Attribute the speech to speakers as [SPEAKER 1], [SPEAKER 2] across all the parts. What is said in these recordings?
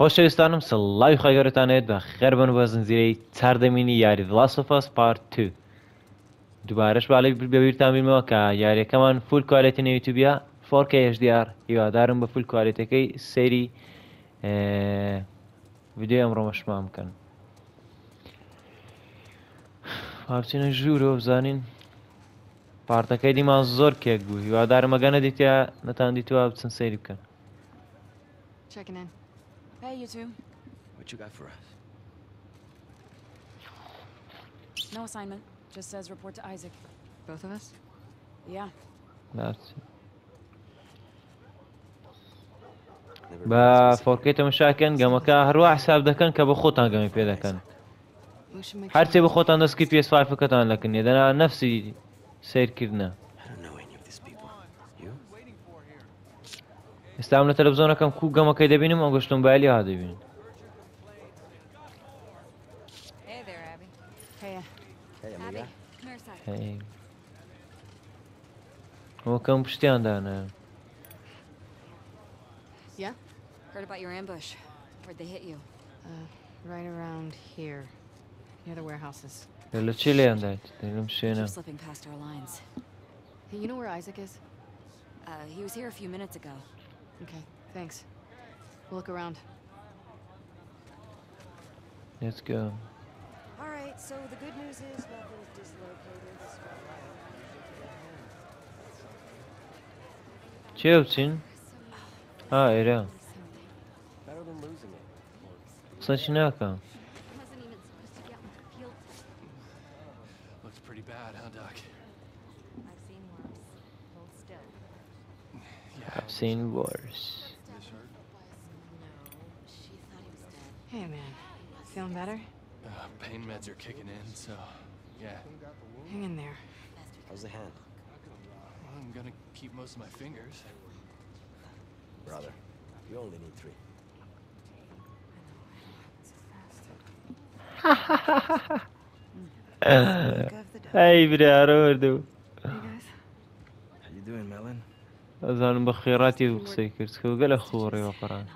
[SPEAKER 1] خۆشەویستانم سڵاوی خۆگەورتانێت بە خێربن بە زنجیرەی چاردەمینی یاری دڵاسۆفاس پارت 2 دووبارەش باڵی بەویرتان بیمەوە کە یاریەکەمان فول کوالێتی نەویتوبیا فۆرکە هێشدیار هیوادارم بە فول کوالێتەکەی سەیری ویددیو ئەمڕۆمەشمان بکەن هاوچینە ژوورە بزانین پارتەکەی دیمان زۆر کێک بوو. هیوادارمەگەنە دیتیا نەتان دیتوە بچن سەیری بکەن.
[SPEAKER 2] Checking in. Hey, you two.
[SPEAKER 3] What you got for us?
[SPEAKER 2] No assignment. Just says report to Isaac.
[SPEAKER 4] Both of us?
[SPEAKER 2] Yeah.
[SPEAKER 1] ناچێ
[SPEAKER 3] Never
[SPEAKER 1] بە
[SPEAKER 3] been so
[SPEAKER 1] فۆرکەی تەمەشاکەن گەمەکە هەروە حساب دەکەن کە بە خۆتان گەمی پێ دەکەن هەرچێ
[SPEAKER 4] sure.
[SPEAKER 1] بە خۆتان دەستکی PS5ەکەتان لەکردنی دەنا نەفسی سیرکردە ئێستام لە تەلەڤزۆنەکەم کو گەمەکەی دەبینم ئەو گەشتم بالی ها دەبین
[SPEAKER 4] Hey there, Abby.
[SPEAKER 2] Hey, uh,
[SPEAKER 3] Hey,
[SPEAKER 4] Abby,
[SPEAKER 3] amiga.
[SPEAKER 4] come here a sec.
[SPEAKER 1] ئەوکەم پشتیاندانە
[SPEAKER 4] Yeah?
[SPEAKER 2] heard about your ambush. Where'd they hit you?
[SPEAKER 4] Uh, right around here, near the warehouses.
[SPEAKER 1] لە چی لێیاندایت لەم شوێنە
[SPEAKER 2] Keep slipping past our lines.
[SPEAKER 4] Hey, you know where Isaac is?
[SPEAKER 2] Uh, he was here a few minutes ago.
[SPEAKER 4] Okay, thanks. We'll look around.
[SPEAKER 1] Let's go.
[SPEAKER 5] All right, so the good news is nothing's dislocated.
[SPEAKER 4] şey yapsın. Ha Such an echo.
[SPEAKER 6] Looks pretty bad, huh, Doc?
[SPEAKER 5] I've seen worse.
[SPEAKER 4] Hey, man. Feeling better?
[SPEAKER 6] Uh, pain meds are kicking in, so yeah.
[SPEAKER 4] Hang in there.
[SPEAKER 3] How's the hand?
[SPEAKER 6] Well, I'm gonna keep most of my fingers.
[SPEAKER 3] Brother, you only need three.
[SPEAKER 4] hey, bro,
[SPEAKER 3] how
[SPEAKER 4] are
[SPEAKER 5] you?
[SPEAKER 4] How you
[SPEAKER 5] doing, Melon? زال مبخيراتي وقسيكرت كوكالا خوري
[SPEAKER 4] وقران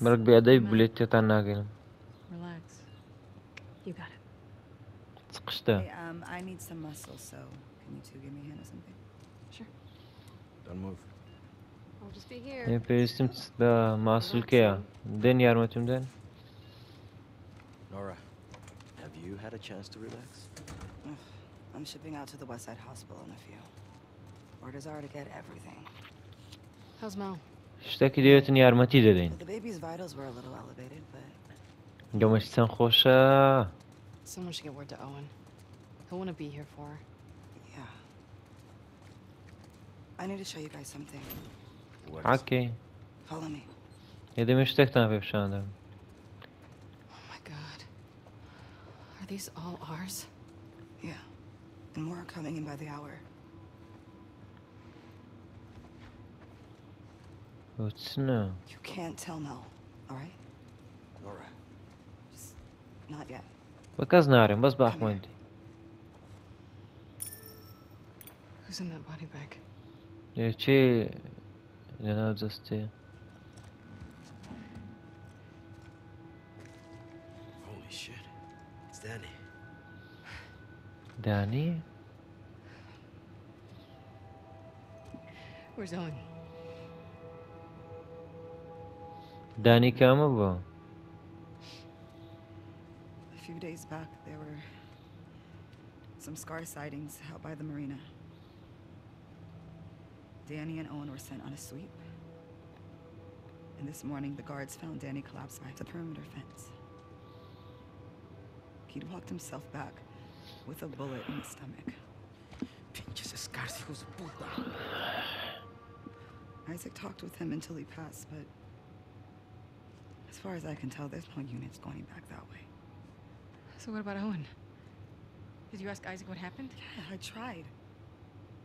[SPEAKER 3] مرك بيدي
[SPEAKER 4] بليتي تناقل تقشتا يا
[SPEAKER 1] بيستم تسدا مع سلكيا دين يا دين
[SPEAKER 3] Nora, had a chance to relax?
[SPEAKER 5] Ugh, I'm shipping out to the Westside Hospital in a few. Orders are to get everything.
[SPEAKER 4] How's Mel?
[SPEAKER 1] شتێکی دەوێتن یارمەتی دەدەین
[SPEAKER 5] Well, the baby's vitals were a little elevated, but
[SPEAKER 1] گەمەش چەند خۆشە
[SPEAKER 4] Someone should get word to Owen. He'll want to be here for her.
[SPEAKER 5] yeah. I need to show you guys something.
[SPEAKER 3] What is-
[SPEAKER 1] عاکەی
[SPEAKER 5] Follow me.
[SPEAKER 1] ێ دەمێ شتێکتان پێ پیشاندەم
[SPEAKER 4] Oh my god. Are these all ours?
[SPEAKER 5] Yeah. And more are coming in by the hour.
[SPEAKER 1] بۆ چنە
[SPEAKER 5] You can't tell Mel, alright?
[SPEAKER 3] Nora,
[SPEAKER 5] Just not yet.
[SPEAKER 1] بە کەس نارێن بەس باحمەندی
[SPEAKER 4] Who's in that body bag?
[SPEAKER 1] ێ چێ لەناو جەستێ
[SPEAKER 3] holy Danny.
[SPEAKER 4] Where's Owen?
[SPEAKER 1] Danny Kamova.
[SPEAKER 5] A few days back, there were some scar sightings out by the marina. Danny and Owen were sent on a sweep. And this morning, the guards found Danny collapsed by the perimeter fence. He'd walked himself back with a bullet in his stomach.
[SPEAKER 3] Pinches hijos de puta.
[SPEAKER 5] Isaac talked with him until he passed, but as far as I can tell, there's no units going back that way.
[SPEAKER 4] So what about Owen? Did you ask Isaac what happened?
[SPEAKER 5] Yeah, I tried.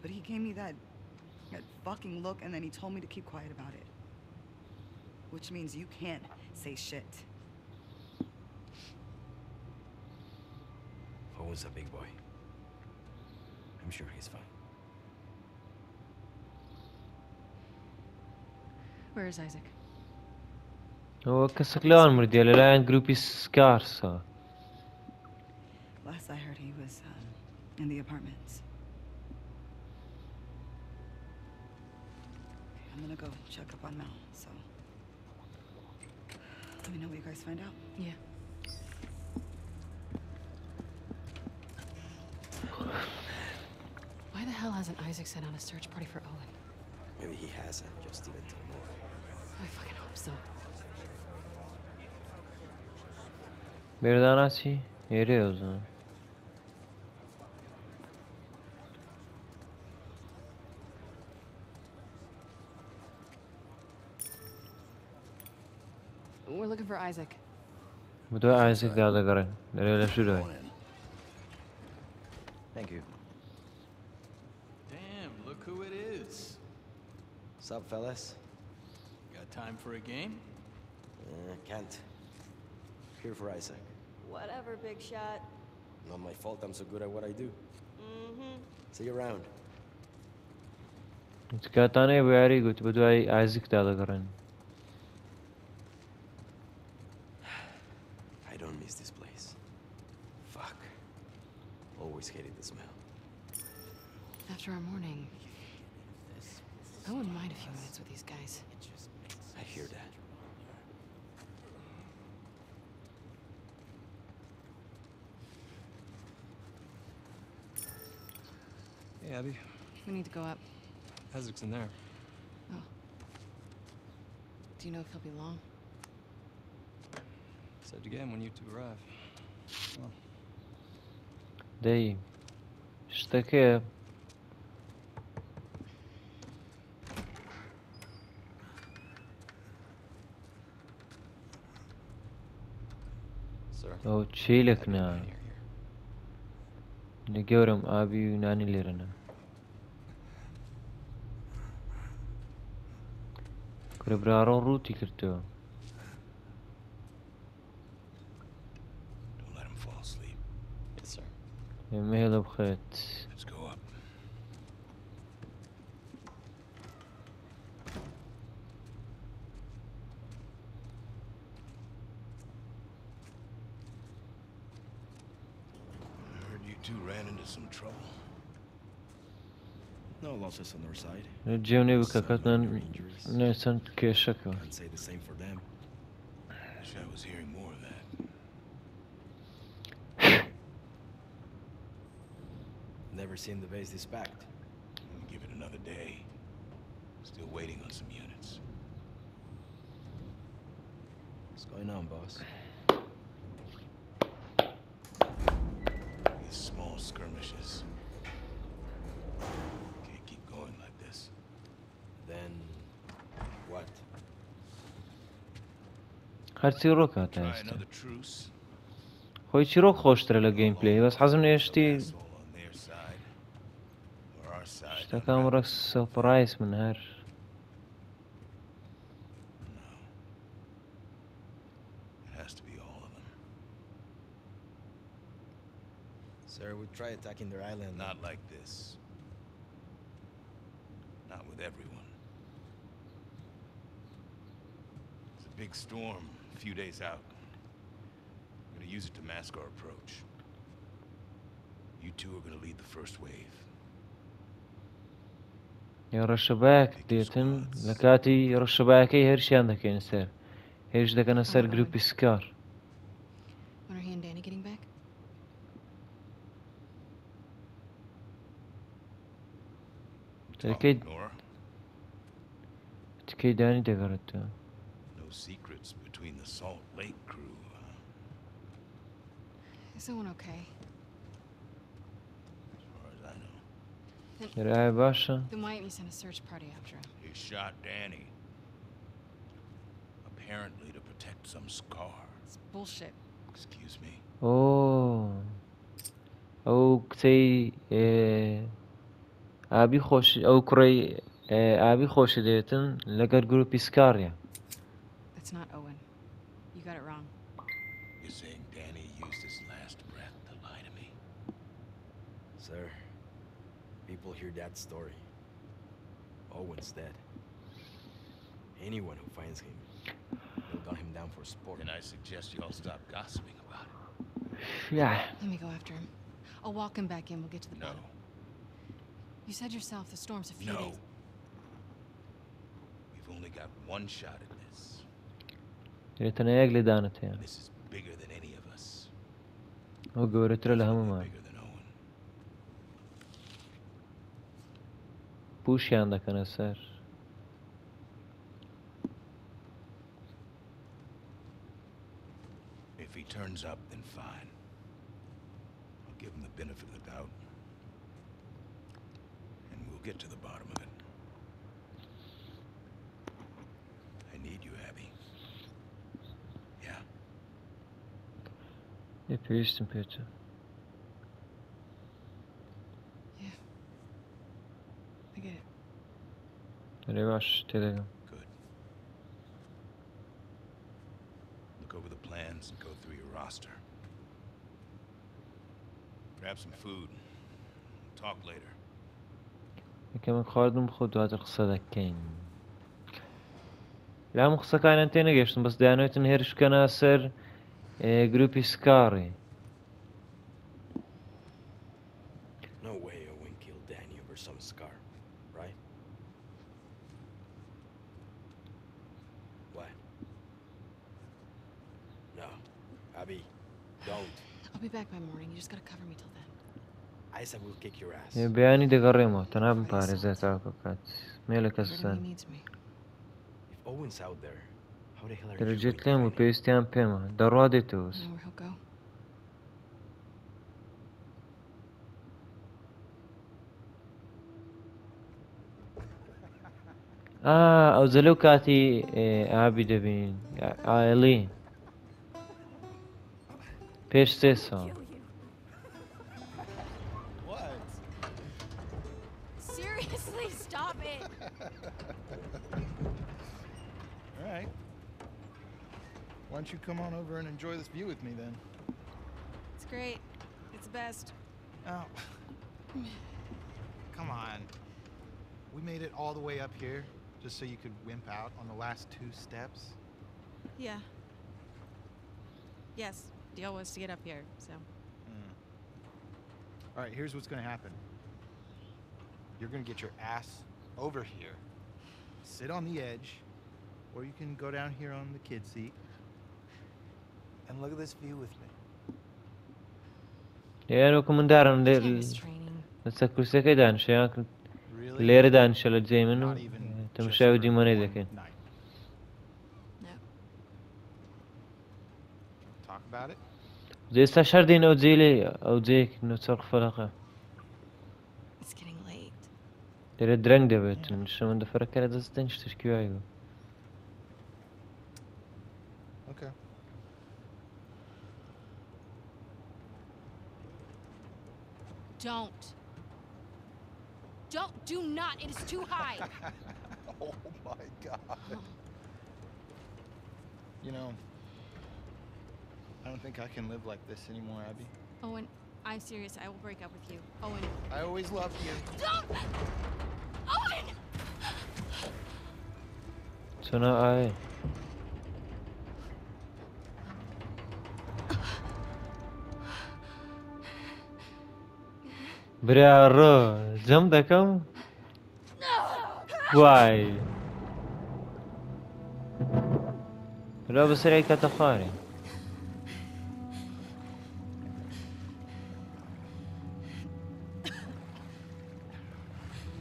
[SPEAKER 5] But he gave me that that fucking look and then he told me to keep quiet about it. Which means you can't say shit.
[SPEAKER 3] Owen's a big boy. I'm sure he's fine.
[SPEAKER 4] Where is Isaac?
[SPEAKER 1] هو كسكلان مردي للاين جروبي سكارسا
[SPEAKER 5] Last I heard, he was um, in the apartments. Okay, I'm gonna go check up on Mel, so. Let me know what you guys find out.
[SPEAKER 4] Yeah. Hasn't Isaac sent out a search party for Owen?
[SPEAKER 3] Maybe he hasn't, just even till more.
[SPEAKER 4] I fucking hope so.
[SPEAKER 1] Birden açı. Yeri o zaman.
[SPEAKER 4] We're looking for Isaac.
[SPEAKER 1] Bu da Isaac daha da garın. Nereye şuraya.
[SPEAKER 3] Going in. Thank you.
[SPEAKER 6] Damn, look who it is
[SPEAKER 3] fellas?
[SPEAKER 6] Got time for a game?
[SPEAKER 3] Uh, can't. Here for Isaac.
[SPEAKER 7] Whatever, big shot.
[SPEAKER 3] Not my fault I'm so good at what I do.
[SPEAKER 7] Mm-hmm.
[SPEAKER 3] See you around.
[SPEAKER 1] Tikai tā very good. būt, bet Isaac tāda?
[SPEAKER 3] I don't miss this place. Fuck. Always hated the smell.
[SPEAKER 4] After our morning, I wouldn't mind a few minutes with these guys.
[SPEAKER 3] I hear that.
[SPEAKER 6] Hey, Abby.
[SPEAKER 4] We need to go up.
[SPEAKER 6] Isaac's in there. Oh.
[SPEAKER 4] Do you know if he'll be long?
[SPEAKER 6] Said again when you two arrive.
[SPEAKER 1] Well.
[SPEAKER 3] Daí.
[SPEAKER 1] Isto é
[SPEAKER 3] que
[SPEAKER 1] é
[SPEAKER 3] O çiğlekna.
[SPEAKER 1] Ne görüm abi Yunanilerine. Kırbrarın ruti kırtıyor.
[SPEAKER 8] Don't let him fall asleep.
[SPEAKER 3] Yes, sir. Mehla bxet. side. Can't say the same for them.
[SPEAKER 8] Wish I was hearing more of that.
[SPEAKER 3] Never seen the base this packed.
[SPEAKER 8] Give it another day. Still waiting on some units.
[SPEAKER 3] What's going on, boss?
[SPEAKER 8] These small skirmishes.
[SPEAKER 1] بلاي بس حزم نيشتي
[SPEAKER 8] Asshole on their side. Or our side.
[SPEAKER 1] اشتكى مرك سربرايز من هر
[SPEAKER 8] It has to be all of them.
[SPEAKER 3] Sir, we try attacking their island.
[SPEAKER 8] Not like this. Not with everyone. big storm a few days out. I'm gonna use it to mask our approach. You two are gonna lead the first wave.
[SPEAKER 1] يا رشباك ديتن لكاتي رشباكي هرشي عندك يعني سير هيش دك انا سير جروبي سكار
[SPEAKER 4] When are
[SPEAKER 8] secrets between the Salt Lake crew. huh?
[SPEAKER 4] Is Owen okay?
[SPEAKER 8] As far as I know.
[SPEAKER 1] رعاية باشا
[SPEAKER 4] Then why didn't you send a search party after him?
[SPEAKER 8] He shot Danny. Apparently to protect some scar.
[SPEAKER 4] It's bullshit.
[SPEAKER 8] Excuse me.
[SPEAKER 1] اوه او كتي اه ابي خوش او كري اه ابي خوش ديتن لقر جروبي سكار يعني
[SPEAKER 4] that's not Owen. You got it wrong.
[SPEAKER 8] You're saying Danny used his last breath to lie to me?
[SPEAKER 3] Sir, people hear that story. Owen's dead. Anyone who finds him, they'll gun him down for sport.
[SPEAKER 8] And I suggest you all stop gossiping about it.
[SPEAKER 1] Yeah.
[SPEAKER 4] Let me go after him. I'll walk him back in. We'll get to the
[SPEAKER 8] No.
[SPEAKER 4] bottom. You said yourself the storm's a few
[SPEAKER 8] No.
[SPEAKER 4] days.
[SPEAKER 8] We've only got one shot at any of us.
[SPEAKER 1] هو قولت له هم ما
[SPEAKER 8] Bigger than Owen.
[SPEAKER 1] بوش عندك انا سر
[SPEAKER 8] If he turns up, then fine. I'll give him the benefit of the doubt. And we'll get to the bottom of it.
[SPEAKER 1] Yapıyorsun Peter.
[SPEAKER 4] I get it.
[SPEAKER 1] Öyle baş telegram.
[SPEAKER 8] Good. Look over the plans and go through your roster. Grab some food. Talk later.
[SPEAKER 1] كمان خواردم خود هذا القصة ذكين لا مو قصة كان انتين geçtim بس دانويت هيرش كان سر جروبي سكاري
[SPEAKER 3] No way Owen killed Danny over some scar, right? What? No. Abby, don't.
[SPEAKER 4] I'll be back by morning. You just gotta cover me till then.
[SPEAKER 3] Isaac will kick your ass.
[SPEAKER 1] بياني دي قريمو تنام بارزة تاكو كات ميلك
[SPEAKER 4] If anybody
[SPEAKER 1] السن
[SPEAKER 4] needs me.
[SPEAKER 3] If Owen's out there,
[SPEAKER 1] دەرجێت لێم و پێویستیان پێمە. دەڕوا دێتەوەس. ئەو جەلو کاتی
[SPEAKER 6] ئابی
[SPEAKER 4] دەبین. ئاڵی پێش
[SPEAKER 9] سێ ساڵ. Why don't you come on over and enjoy this view with me then?
[SPEAKER 2] It's great. It's the best.
[SPEAKER 9] Oh. Come on. We made it all the way up here just so you could wimp out on the last two steps.
[SPEAKER 2] Yeah. Yes, deal was to get up here, so.
[SPEAKER 9] Hmm. All right, here's what's going to happen. You're going to get your ass over here, sit on the edge, or you can go down here on the kid seat And look at this view with me.
[SPEAKER 1] يعني كومندارن هسه كرسيك دانش
[SPEAKER 9] يا
[SPEAKER 1] لير دانش اللي
[SPEAKER 9] جاي
[SPEAKER 1] منه.
[SPEAKER 9] يعني
[SPEAKER 4] تمشي
[SPEAKER 9] ودي ما نيدك
[SPEAKER 1] زي استشهر دين أو زيلي أو زيك
[SPEAKER 4] إنه تسرق
[SPEAKER 1] فلقه درنگ دەبێت شەمەندە فەرەکەرە دەستن شتشکی
[SPEAKER 9] وایە
[SPEAKER 4] Don't. Don't, do not, it is too high.
[SPEAKER 9] oh my God. You know, I don't think I can live like this anymore, Abby.
[SPEAKER 4] Owen, I'm serious, I will break up with you. Owen.
[SPEAKER 9] I always loved you.
[SPEAKER 4] Don't! Owen!
[SPEAKER 1] So now I... برێڕۆ جەم دەکەم وای.
[SPEAKER 9] را بەسەری
[SPEAKER 4] کەتە خوارێ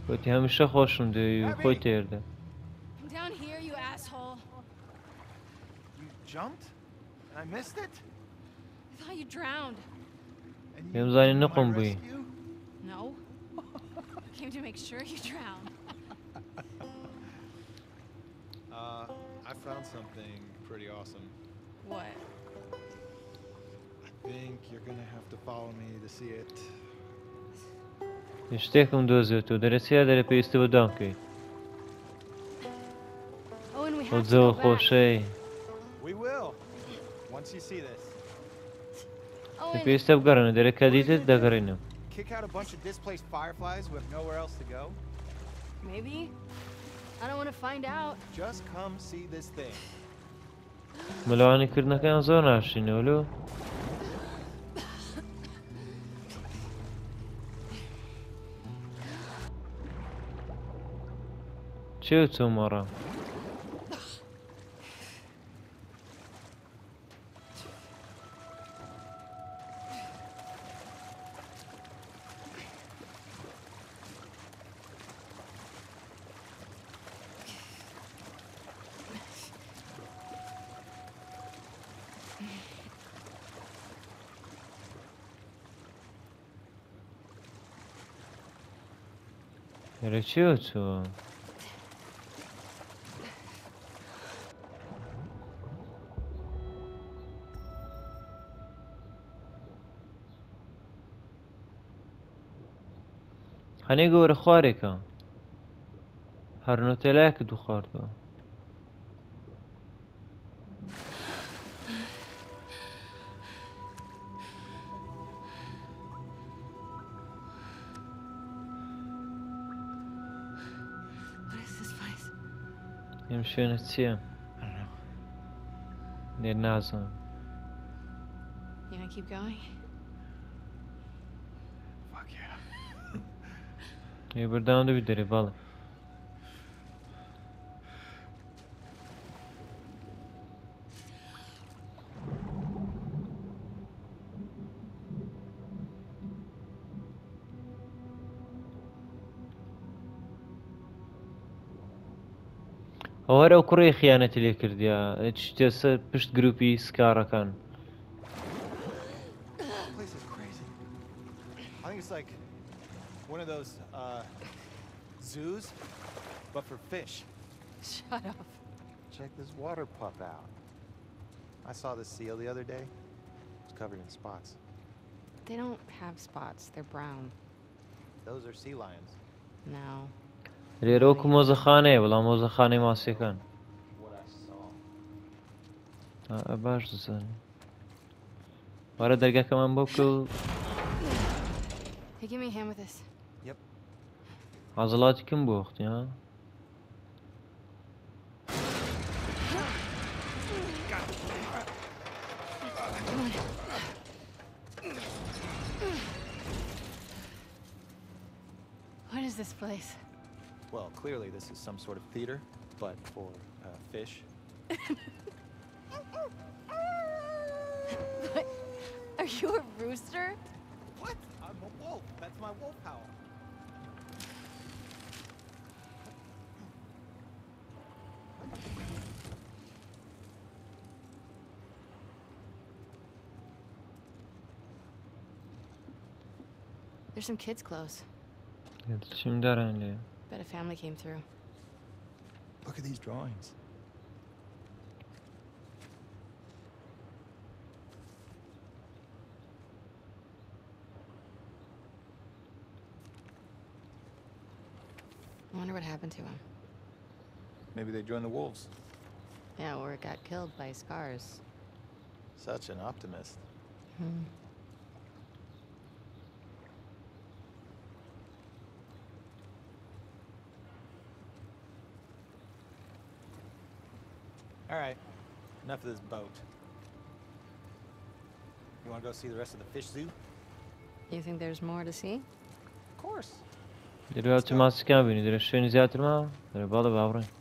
[SPEAKER 4] خۆتی هەمیشە
[SPEAKER 9] خۆشم
[SPEAKER 1] دەوی و خۆی
[SPEAKER 9] تێردە
[SPEAKER 1] پێم
[SPEAKER 9] زانی
[SPEAKER 4] نەقم بووی. came to make sure you drown.
[SPEAKER 9] uh, I found something pretty awesome.
[SPEAKER 4] What?
[SPEAKER 9] I think you're gonna have to follow me to see it.
[SPEAKER 1] És trecem do azoto, dar a
[SPEAKER 4] cidade era para isso
[SPEAKER 1] do
[SPEAKER 4] donkey. Odzel
[SPEAKER 1] Rochei.
[SPEAKER 9] We will. Once you see this.
[SPEAKER 4] Depois
[SPEAKER 1] está a garana, dar a cadita da
[SPEAKER 9] Kick out a bunch of displaced fireflies who have nowhere else to go.
[SPEAKER 4] maybe? I don't want to find out.
[SPEAKER 9] Just come see this thing.
[SPEAKER 1] ملوانیکردنەکەیان زۆر ناشینەوەلو چێ چۆمەڕە برای چی و تو؟ هر گەورە خوارێکە دو دوو
[SPEAKER 4] I'm shooting at Tia.
[SPEAKER 1] I don't know. Need Nazem.
[SPEAKER 4] You gonna keep going?
[SPEAKER 9] Fuck yeah.
[SPEAKER 1] İyi buradan da bir deri balık. هەر ئەو کوڕی خیانەتی لێ کردیا شتێ سەر پشت گروپی سکارەکان
[SPEAKER 9] This place is crazy. I think it's like one of those uh, zoos, but for fish.
[SPEAKER 4] Shut up.
[SPEAKER 9] Check this water pup out. I saw this seal the other day. It's covered in spots.
[SPEAKER 4] They don't have spots. They're brown.
[SPEAKER 9] Those are sea lions.
[SPEAKER 4] No.
[SPEAKER 1] ریروک موز خانه بلا
[SPEAKER 9] موز خانه مۆزەخانەی
[SPEAKER 1] ماسیەکان باش دەزان وارە درگه بۆ بکە و عزڵاتی کم بوخت یا
[SPEAKER 4] What is this place?
[SPEAKER 9] Well, clearly this is some sort of theater, but for uh, fish.
[SPEAKER 4] what? Are you a rooster?
[SPEAKER 9] What? I'm a wolf. That's my wolf power.
[SPEAKER 4] There's some kids
[SPEAKER 1] close. Evet, şimdi.
[SPEAKER 4] Bet a family came through.
[SPEAKER 9] Look at these drawings.
[SPEAKER 4] I wonder what happened to him.
[SPEAKER 9] Maybe they joined the wolves.
[SPEAKER 4] Yeah, or it got killed by scars.
[SPEAKER 9] Such an optimist.
[SPEAKER 4] Hmm.
[SPEAKER 9] All right, enough of this boat. You want to go see the rest of the fish zoo?
[SPEAKER 4] You think there's more to see?
[SPEAKER 9] Of course.
[SPEAKER 1] We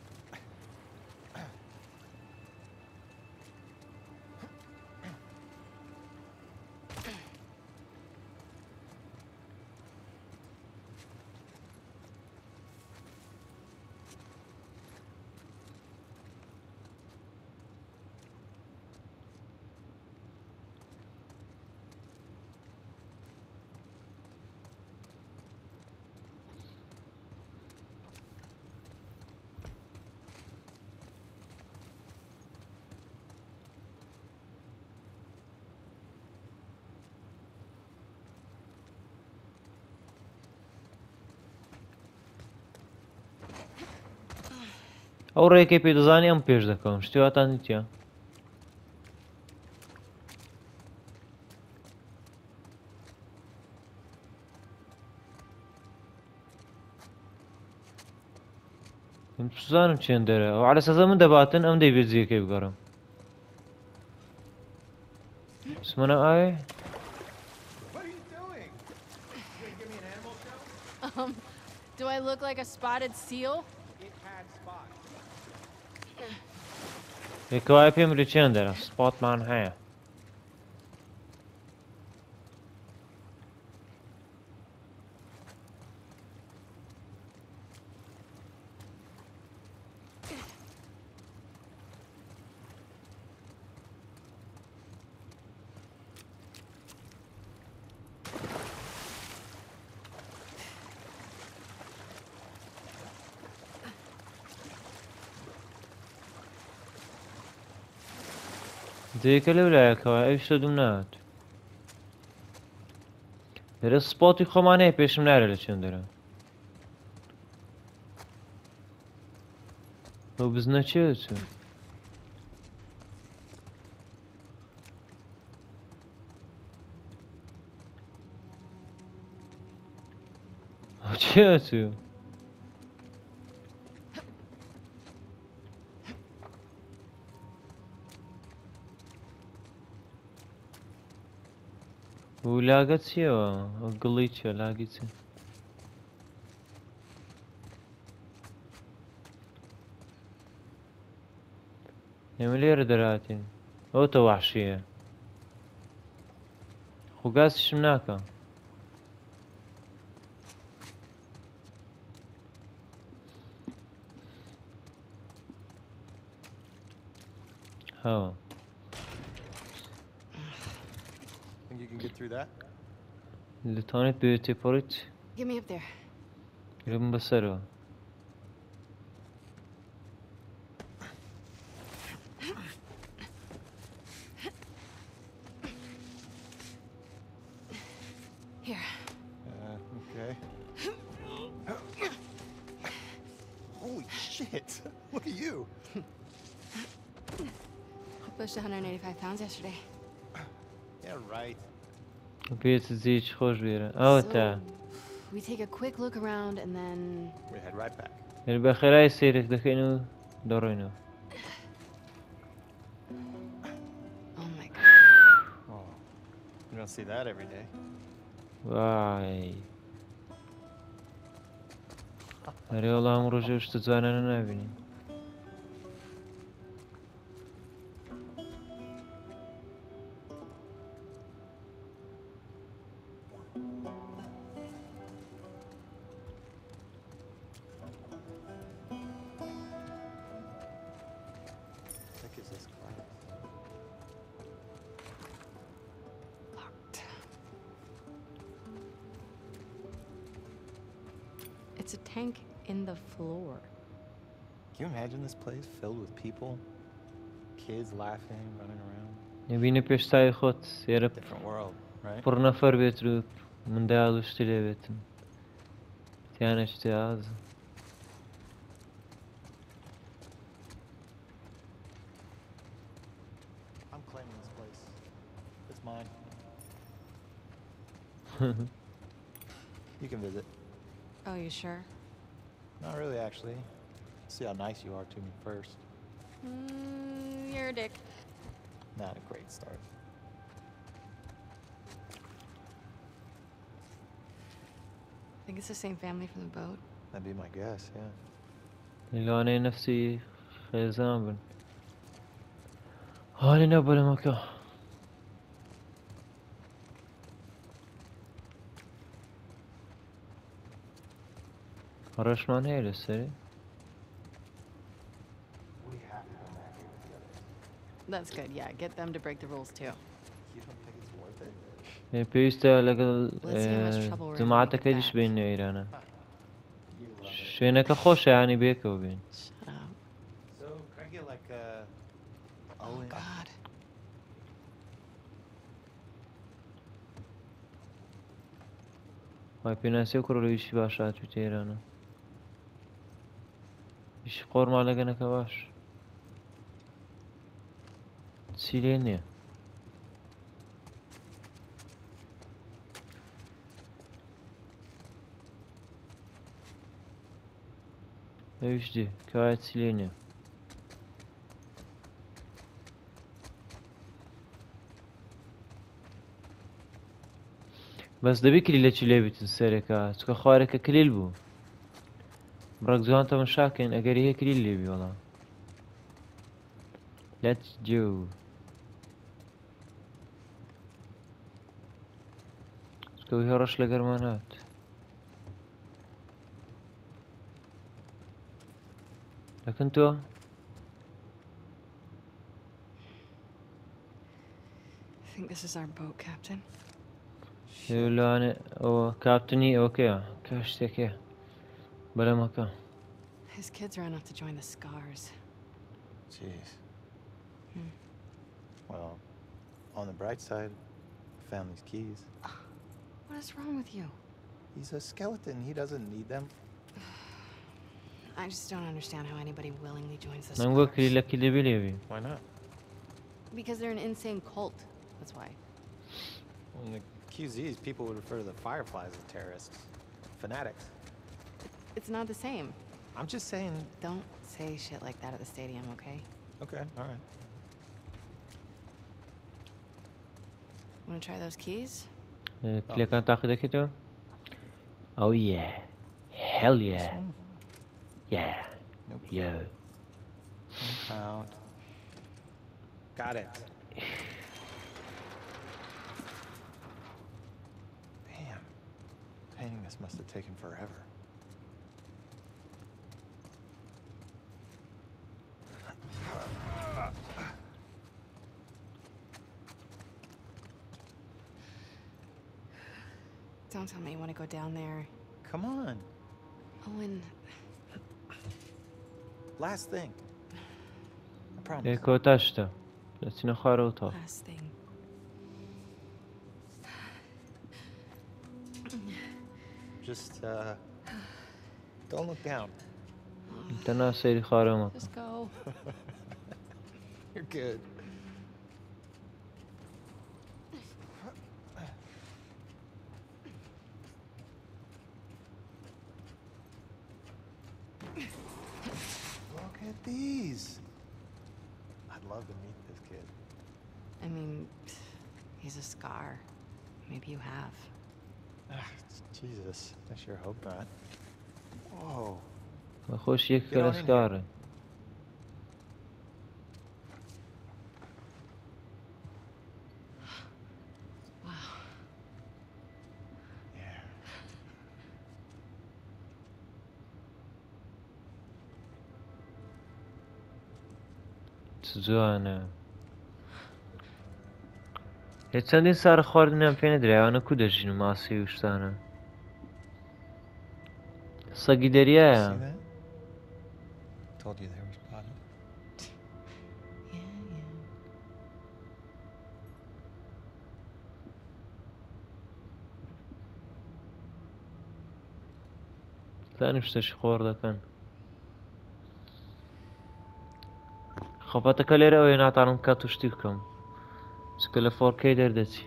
[SPEAKER 1] ئەو ڕێکی پێ دەزانانی ئەم پێش دەکەم. شتیواتان نیە سوزانم چێن دەرە ئەو علە سەزە من دەباتن ئەم دەی بێزیەکەی بگەڕم. سمەە ئاوێ؟
[SPEAKER 4] um, Do I look like a spotted seal?
[SPEAKER 1] Tylko lepiej mryciłem teraz, Spotman here. Деяка ли вляякава, е више در Лێرە سپۆتی خۆمانەیە پیشم نارە لە دارم. ئەو بزنە چێ چ چێ و لاگە چیەوە گڵی چێ لاگی چێ ئێمە لێرە دەراتین ئەو
[SPEAKER 4] Lieutenant Beauty Parrot.
[SPEAKER 9] Remember Sarah.
[SPEAKER 1] پێچ زیچ خۆش بێرە ئەوتە بە خێرای سێرێک دەکەین و دەڕۆینەوە
[SPEAKER 9] You don't see that every day.
[SPEAKER 1] Vay. Arıyorlar
[SPEAKER 9] mı rojeşte zanana ne
[SPEAKER 4] bileyim. It's a tank in the floor.
[SPEAKER 9] Can you imagine this place filled with people? Kids laughing, running around.
[SPEAKER 1] نبینە پێشتای خۆت سێرە
[SPEAKER 9] Different world, right?
[SPEAKER 1] پڕ نەفەر بێت و منداڵ و شتی لێ بێتن تیانە شتی ئاز
[SPEAKER 9] I'm claiming this place. It's mine. You can visit.
[SPEAKER 4] Oh, you sure?
[SPEAKER 9] Not really, actually. See how nice you are to me first.
[SPEAKER 4] Mm, you're a dick.
[SPEAKER 9] Not a great start.
[SPEAKER 4] think it's the same family from the boat.
[SPEAKER 9] That'd be my guess, yeah.
[SPEAKER 1] لەوانەیە نفسی خێزان بن حالی نەبە لەمەکە Araçman neyle seri?
[SPEAKER 4] That's good, yeah. Get them to break the rules too.
[SPEAKER 1] پێویستە لەگەڵ
[SPEAKER 4] جماعاتەکە
[SPEAKER 1] دیش بینە ئێرانە شوێنەکە خۆشیانی بێکەوە بین پێناسی و کوڕلویشی باشات و تێرانە ئیشی قۆرما لەگەنەکە باش چی لێ نییە هەویشتی کەوایە چی لێ نییە بەس دەبی کلی لە چی لێبیتن سەرێکە چکە خوارێکە کلیل بوو بڕک جوان تەمە شاکەین ئەگەر هەیە کلیل لێبی وەڵام Let's do. چکەوی هێڕەش لە گەرمانات دەکەن تۆ
[SPEAKER 4] I think this is our boat, Captain.
[SPEAKER 1] لەوانێ ئەوە کاپتنی ئەوکەیە But I'm okay.
[SPEAKER 4] His kids ran off to join the Scars.
[SPEAKER 9] Jeez. Hmm. Well, on the bright side, family's keys.
[SPEAKER 4] What is wrong with you?
[SPEAKER 9] He's a skeleton. He doesn't need them.
[SPEAKER 4] I just don't understand how anybody willingly joins the Scars.
[SPEAKER 9] Why not?
[SPEAKER 4] Because they're an insane cult. That's why.
[SPEAKER 9] Well, in the QZs, people would refer to the Fireflies as terrorists. Fanatics
[SPEAKER 4] it's not the same.
[SPEAKER 9] I'm just saying.
[SPEAKER 4] Don't say shit like that at the stadium, okay?
[SPEAKER 9] Okay, all right.
[SPEAKER 4] Want to try those keys?
[SPEAKER 1] Uh, click on the. Oh yeah. Hell yeah. Yeah.
[SPEAKER 9] Nope.
[SPEAKER 1] Yeah.
[SPEAKER 9] Cloud. Got it. Damn. Painting this must have taken forever.
[SPEAKER 4] Don't tell me you wanna go down there.
[SPEAKER 9] Come on.
[SPEAKER 4] Owen,
[SPEAKER 9] Last thing. I promise.
[SPEAKER 1] کۆتا شتە دەچینە خوارەوە تا
[SPEAKER 4] last thing.
[SPEAKER 9] Just, uh, don't look down.
[SPEAKER 1] تەنا سەیری خوارەوەمەکە
[SPEAKER 4] Just go.
[SPEAKER 9] You're good.
[SPEAKER 4] Maybe you have.
[SPEAKER 9] Ah, Jesus, I sure hope not. Whoa.
[SPEAKER 1] خۆش یەک
[SPEAKER 9] Get on in here.
[SPEAKER 1] چەندی سارە خواردنیان پێێنە درایوانە کو دەژین و ماسی و شتانە؟ سەگی دەریایە. تانیشتەشی خۆر دەکەن. خۆپەتەکە لێرە ئەوێ ناتانم کە توشتی بکەم. چکە لە فۆرکەی دەردەچی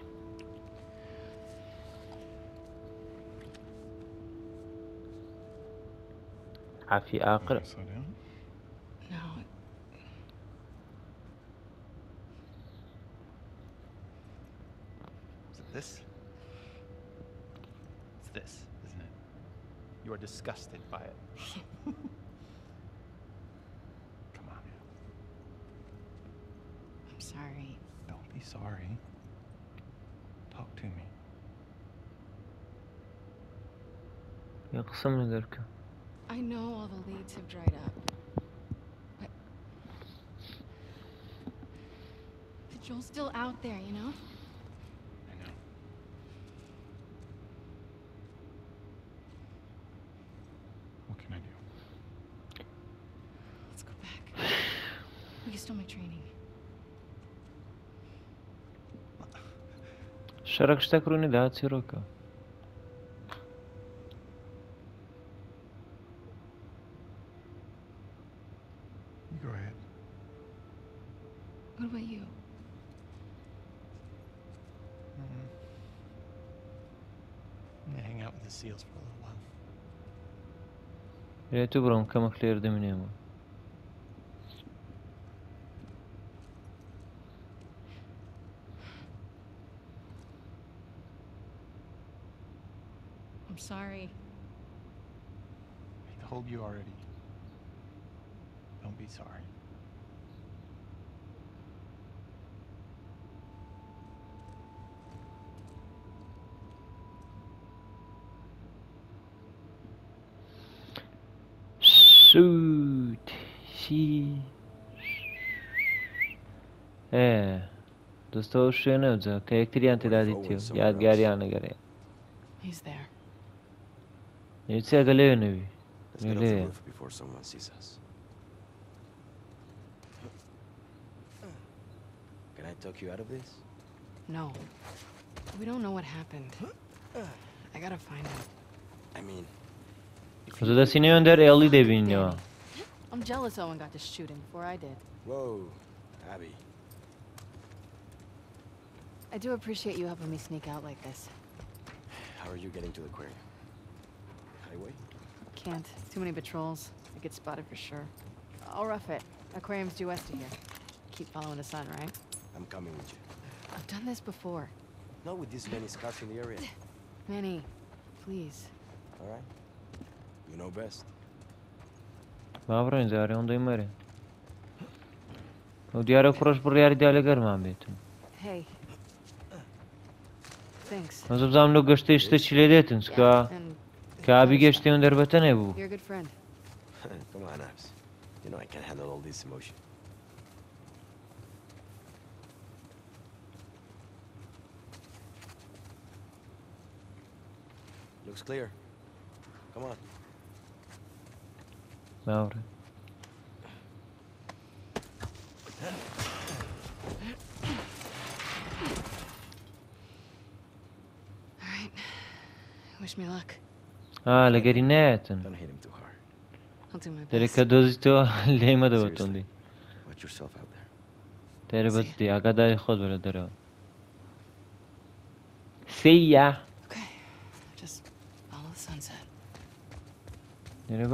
[SPEAKER 1] عافی ئاقرە
[SPEAKER 9] Slow down.
[SPEAKER 4] No,
[SPEAKER 9] Is it this? It's this, isn't it? You are disgusted by it.
[SPEAKER 4] sorry.
[SPEAKER 9] Talk to me.
[SPEAKER 1] یا قسم لەگەرکە
[SPEAKER 4] I know all the leads have dried up. But. But Joel's still out there, you know?
[SPEAKER 9] I know. What can I do?
[SPEAKER 4] Let's go back. We can still make training.
[SPEAKER 1] 46 χρόνια da ați
[SPEAKER 9] rocă. Go ahead.
[SPEAKER 4] What about you?
[SPEAKER 9] Mm -hmm. I'm gonna hang out with the seals for a little while.
[SPEAKER 1] Ele tu bronca, mă clear
[SPEAKER 4] de mine,
[SPEAKER 9] mă. told you already. Don't be sorry.
[SPEAKER 1] Suit. She. Eh. E. Dostao još je neodzeo. Karakteri antiraditio. Yadgar yana gare.
[SPEAKER 4] He's there.
[SPEAKER 1] Ne yüksel galevi nevi.
[SPEAKER 3] Let's get off the roof before someone sees us. Can I talk you out of this?
[SPEAKER 4] No. We don't know what happened. I gotta find out.
[SPEAKER 3] I mean, Kuzuda
[SPEAKER 1] seni önder, Ellie de biniyor.
[SPEAKER 4] I'm jealous Owen got to shoot him before I did.
[SPEAKER 3] Whoa, Abby.
[SPEAKER 4] I do appreciate you helping me sneak out like this.
[SPEAKER 3] How are you getting to the aquarium? Highway?
[SPEAKER 4] Can't. Too many patrols. I get spotted for sure. I'll rough it. Aquarium's due west of here. Keep following the sun, right?
[SPEAKER 3] I'm coming with you.
[SPEAKER 4] I've done this before.
[SPEAKER 3] Not with this many scouts in the area.
[SPEAKER 4] Manny, please.
[SPEAKER 3] All right? You know best.
[SPEAKER 1] با بڕۆین جارێ ئەوەندەی مەرێ ئەو دیارە کوڕش بڕیاریدا لەگەرمان بێتن
[SPEAKER 4] Hey. Thanks.
[SPEAKER 1] ئەز بزانام لەو گەشتەی شتێکی لێ دێتن چکە
[SPEAKER 4] You're a good friend.
[SPEAKER 3] Come on, Abs. You know I can handle all this emotion. Looks clear. Come on.
[SPEAKER 1] Dobra.
[SPEAKER 4] All right. Wish me luck.
[SPEAKER 1] ئا لەگەری نایەتن
[SPEAKER 3] Don't hit him too hard.
[SPEAKER 4] I'll do my
[SPEAKER 1] دەرێکە
[SPEAKER 4] best.
[SPEAKER 1] دۆزیتەوە لێمە دەوەتۆندی
[SPEAKER 3] Watch yourself out there.
[SPEAKER 1] دەرە بەستی ئاگاداری خۆت بەرە دەرەوە سەیە
[SPEAKER 4] Okay. Just follow the sunset.
[SPEAKER 1] دەرێ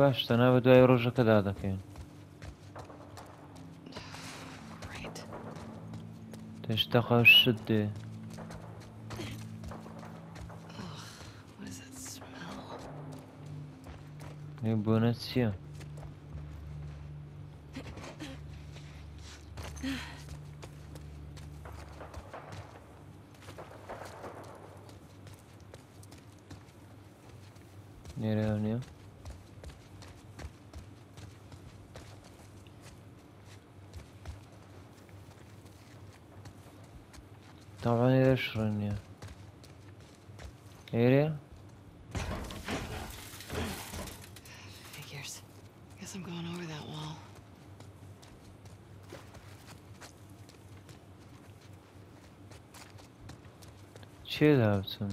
[SPEAKER 1] E buona
[SPEAKER 4] zia. 참.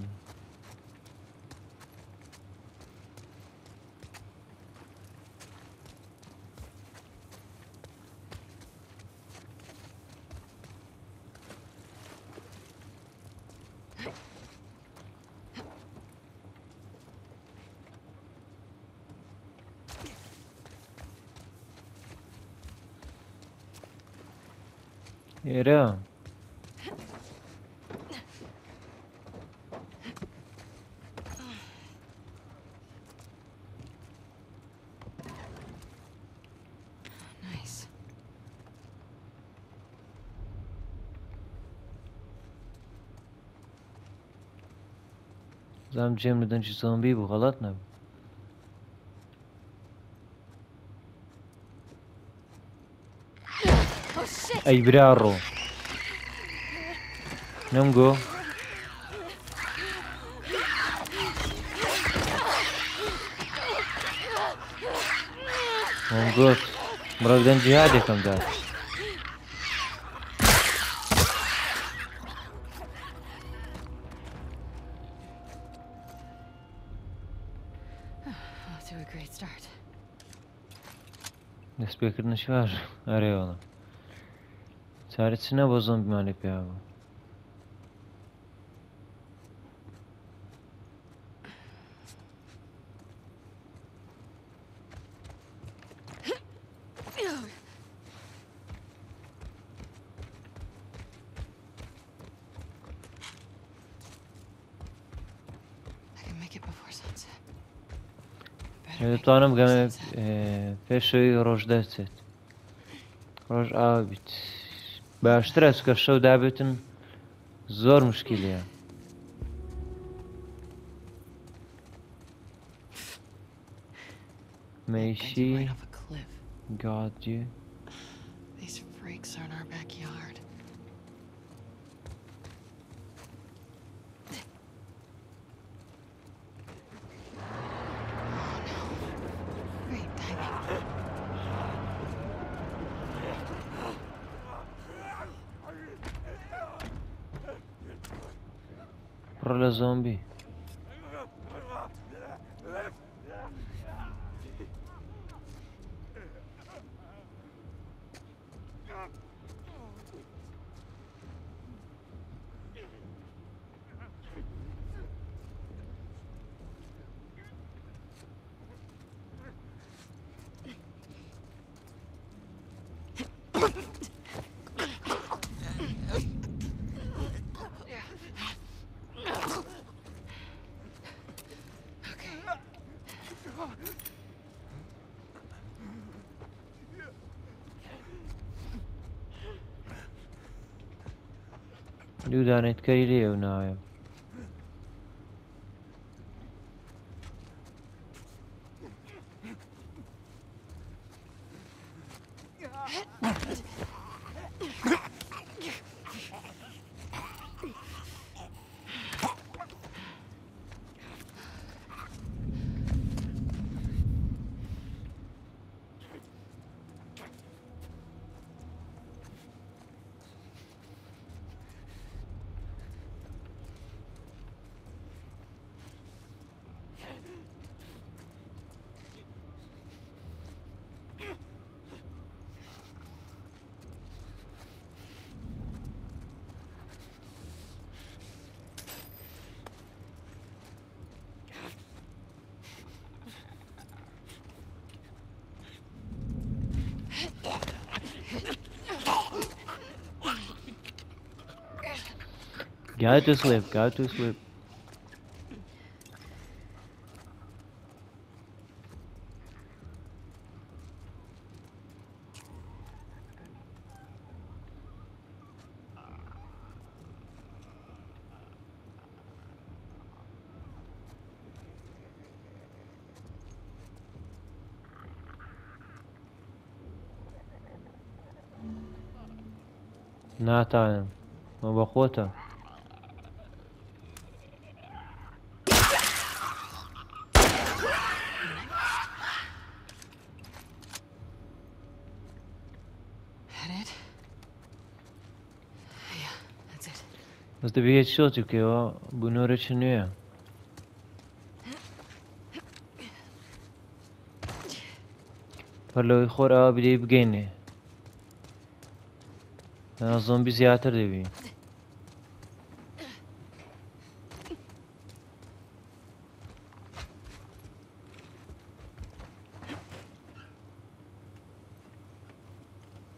[SPEAKER 1] 얘랑 там чем дончи зомби халатно. Ай, бряру.
[SPEAKER 4] Немго. Он год. Брагдан джихадиком
[SPEAKER 1] дать. Спекрнеш ваш района. Царица не бозом мали пяво.
[SPEAKER 4] I can make it before sunset.
[SPEAKER 1] دەتوانم پێشەوەی ڕۆژ دەچێت. ڕۆژ ئاوا بیت. باشتر ئەسکە شەو دابێتم زۆر مشکیلەیە مەیشی
[SPEAKER 4] گاجی
[SPEAKER 1] پڕ دوو دانێتکەری لێ و نایە. Go to sleep, go to sleep. تايم ما بقوته بس
[SPEAKER 4] تبي هيك صوتي كي هو
[SPEAKER 1] بنور شنو فلو يخور آه بدي يبقيني. نوێە پەرلەوەی خۆر ئەوە بدەی بگەینێ زۆمبی زیاتر دەبی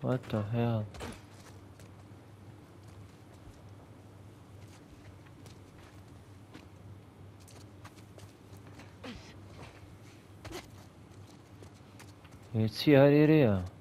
[SPEAKER 1] What the hell? چی هەرێرەیە؟ تیر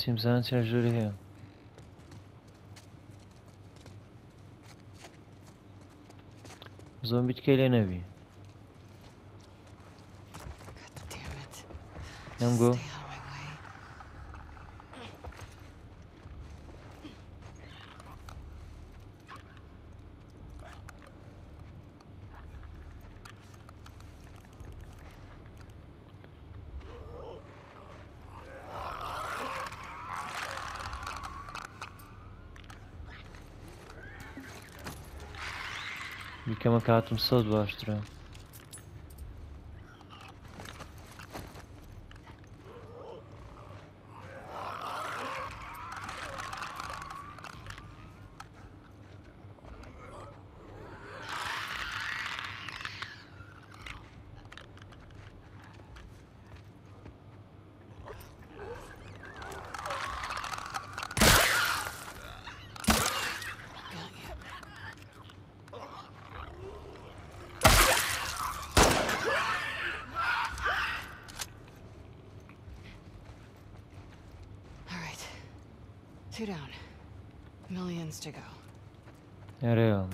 [SPEAKER 1] سیمزان چەند ژووری هەیە زۆمبیت کەی لێ نەبی
[SPEAKER 4] God damn it.
[SPEAKER 1] Nam go. Kanka atom
[SPEAKER 4] só debaixo. Two down. Millions to go.
[SPEAKER 1] Erreal.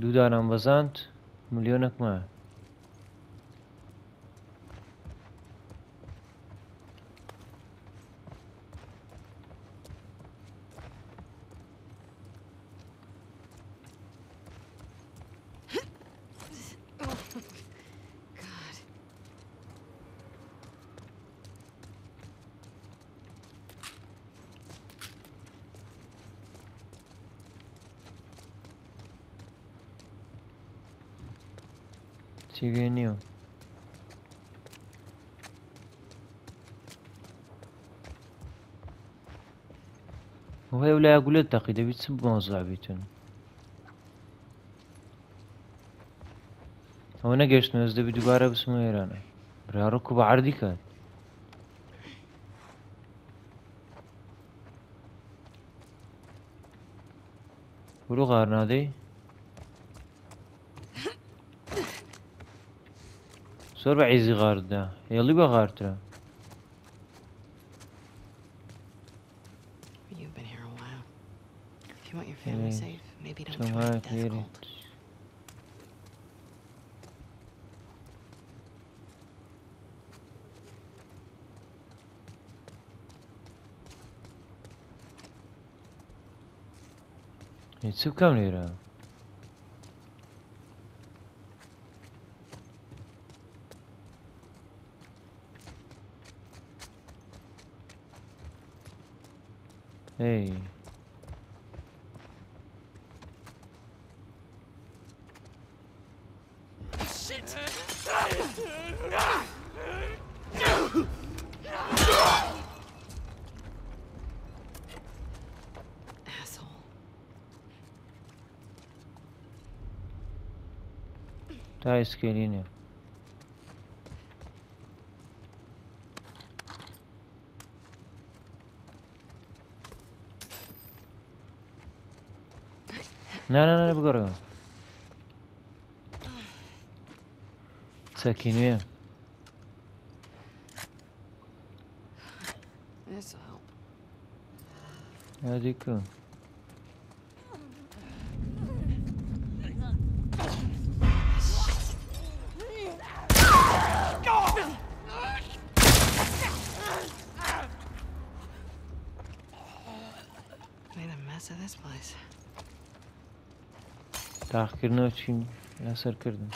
[SPEAKER 1] Dudar
[SPEAKER 4] ambazant.
[SPEAKER 1] Milyonak mı? وهي ولا أقول التقي دبي تسب موضوع بيتون هو نقشت ناس دبي دوباره بسمو إيراني برا ركوب عردي كان ورو غار نادي سور بعيزي غار ده يلي بغار ترى
[SPEAKER 4] you want your family
[SPEAKER 1] yeah.
[SPEAKER 4] safe, maybe don't so
[SPEAKER 1] try
[SPEAKER 4] death
[SPEAKER 1] beauty.
[SPEAKER 4] cult.
[SPEAKER 1] YouTube kamera.
[SPEAKER 4] Hey.
[SPEAKER 1] تا اسكيلينيا لا لا لا بقرا ساكنين
[SPEAKER 4] This'll help.
[SPEAKER 1] تاخيرنا چين لسر كردن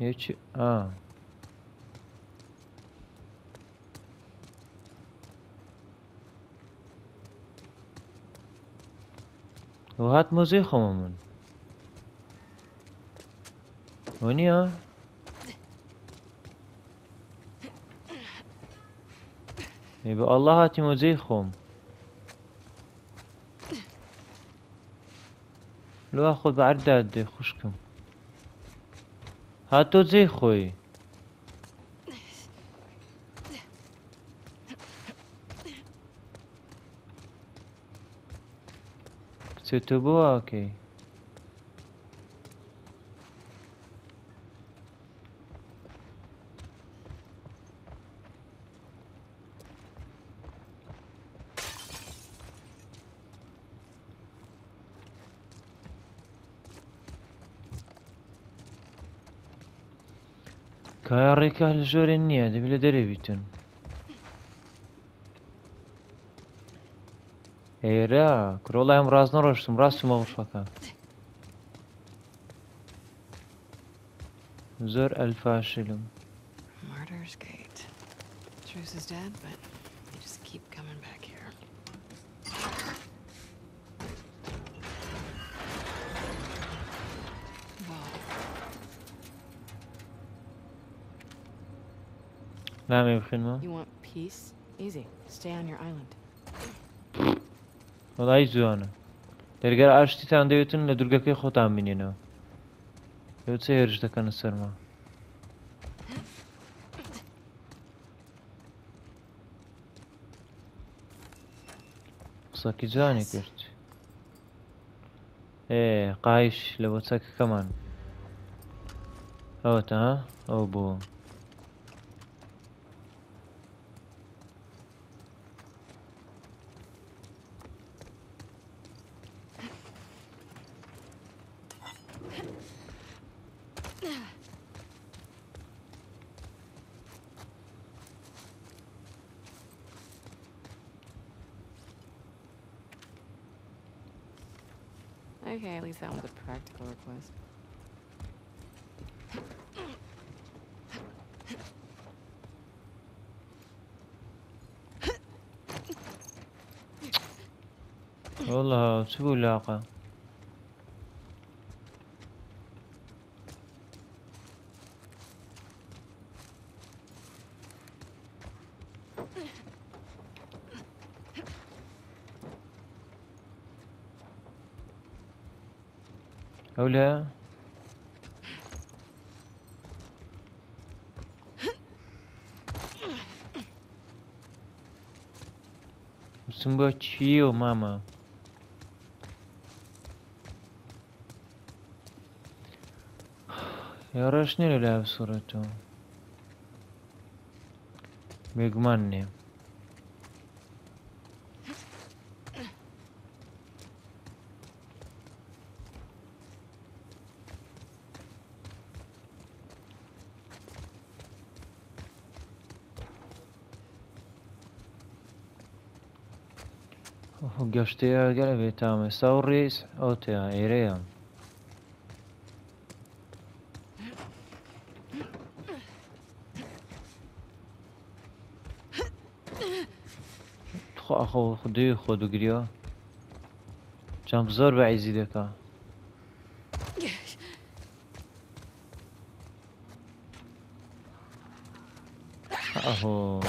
[SPEAKER 1] هيك اه وهات موزيخ يبقى الله هاتي مزيخهم لو اخذ عرداد خشكم هاتو زيخوي ستبوها أوكي. Карика жори не, да биле деревитен. Эйра, кролаем разнорожным, раз умом швака. Зор альфашилем.
[SPEAKER 4] Murder's Gate. Truce is dead, but your island.
[SPEAKER 1] وڵی جوانە. دەرگەر ئاشتیتان دەوێتن لە دوورگەکەی خۆتان بینێنەوە لەو چه هێرش دەکەنە سەرما قسەکی جوانی کرد. ئێ قایش لە بۆ چەکەکەمان ئەوەتە ها؟ ئەو بۆ.
[SPEAKER 4] weiß.
[SPEAKER 1] والله شو العلاقة Оля. Сумбачил, мама. Yaraş nerelere soruyor? Bigman ne? Gjoshtia galevi tame, sauris otea, irea. خو اخو خدي خودو گریا چم زور به عیزی دکا اهو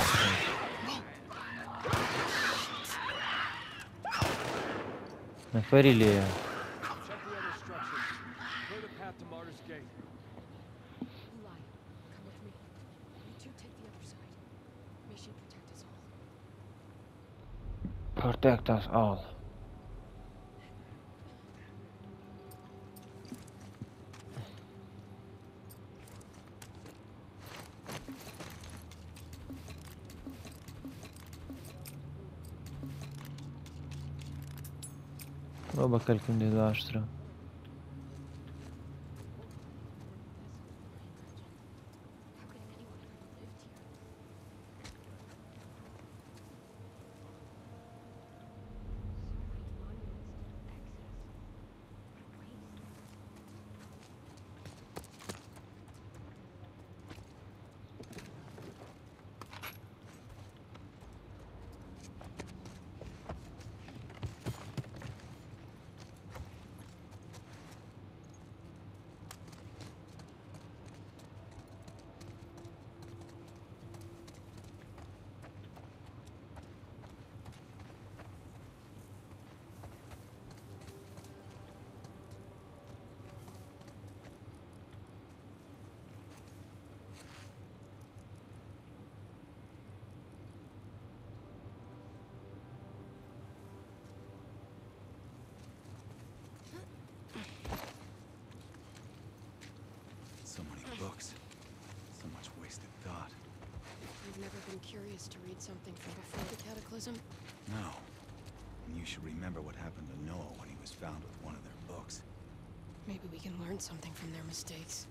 [SPEAKER 2] she protect us all.
[SPEAKER 1] protect us all بابا كلكم دي
[SPEAKER 2] Been curious to read something from before the Cataclysm?
[SPEAKER 3] No. And you should remember what happened to Noah when he was found with one of their books.
[SPEAKER 2] Maybe we can learn something from their mistakes.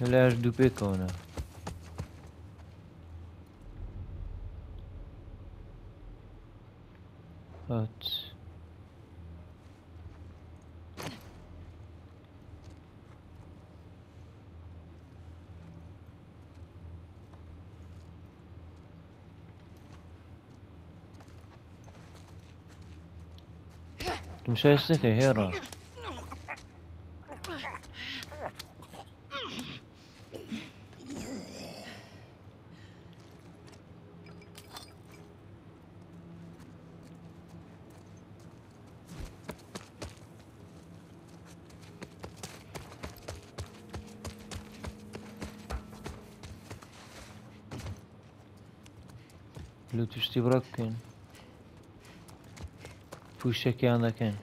[SPEAKER 4] Ляж дупикована. От. Ты мешаешь с этой, Хера. Loot üstü
[SPEAKER 10] bırak gün. Pushacak yandaken.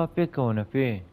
[SPEAKER 10] cevap
[SPEAKER 1] pek ona fi.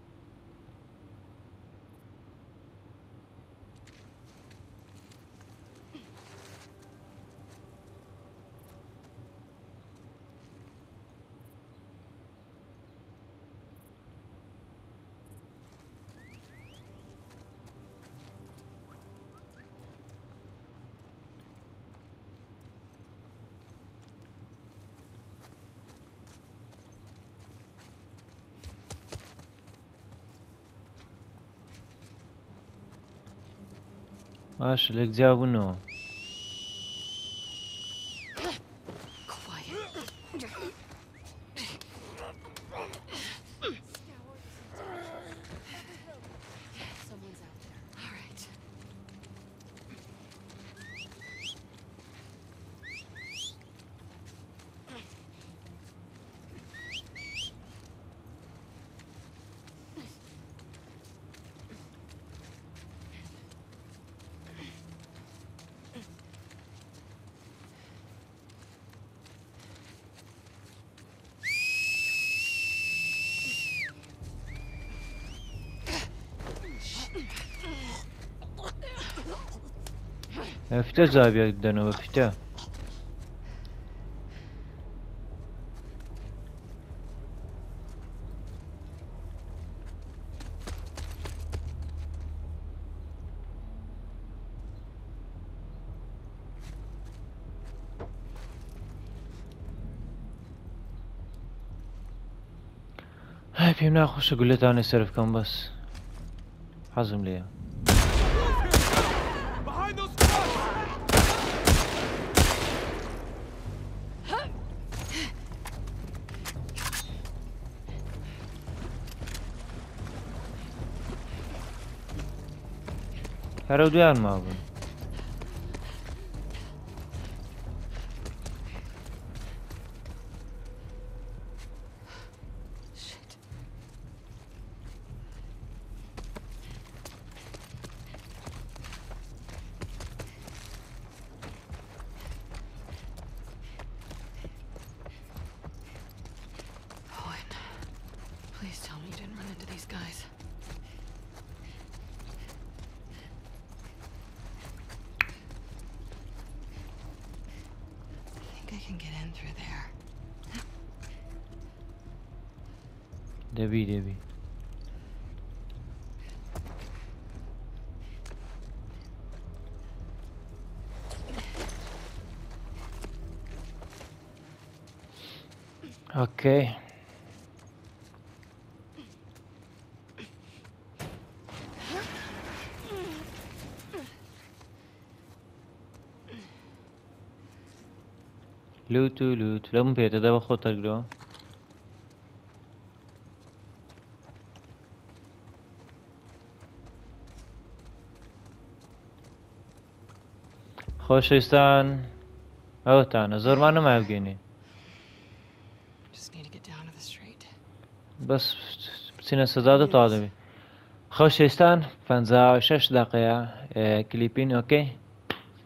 [SPEAKER 1] باش لێک
[SPEAKER 4] جیابنەوە
[SPEAKER 1] پیشتە زابێک دەنەوە پیتە پێم ناخۆشە گولەتانە سەرفکەم بس حەزم لێە هەرە دویان ما بوون Okay. لوت و لوت. لەم پێێتە دەبە خۆ تەرگرەوە خۆشەویستان. ئەوتانە زۆرمان
[SPEAKER 4] نەماوگەێنێ
[SPEAKER 1] بەس بچینە سەدا دەتەوا دەبێت خۆشەویستان پ شش دقەیە کلیپین ئۆکەی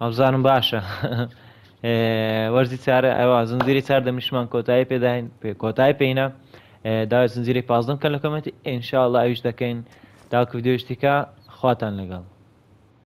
[SPEAKER 1] ئەوزانم باشە وەرزی چارە ئەوە زنجیری چار دەمیشمان کۆتایی پێداین پێ کۆتایی پێینە داوای زنجیری پازدەم کە لە کۆمەتی ئینشاءڵ ئەویش دەکەین تاکو ویددیۆشتیکە خواتان لەگەڵ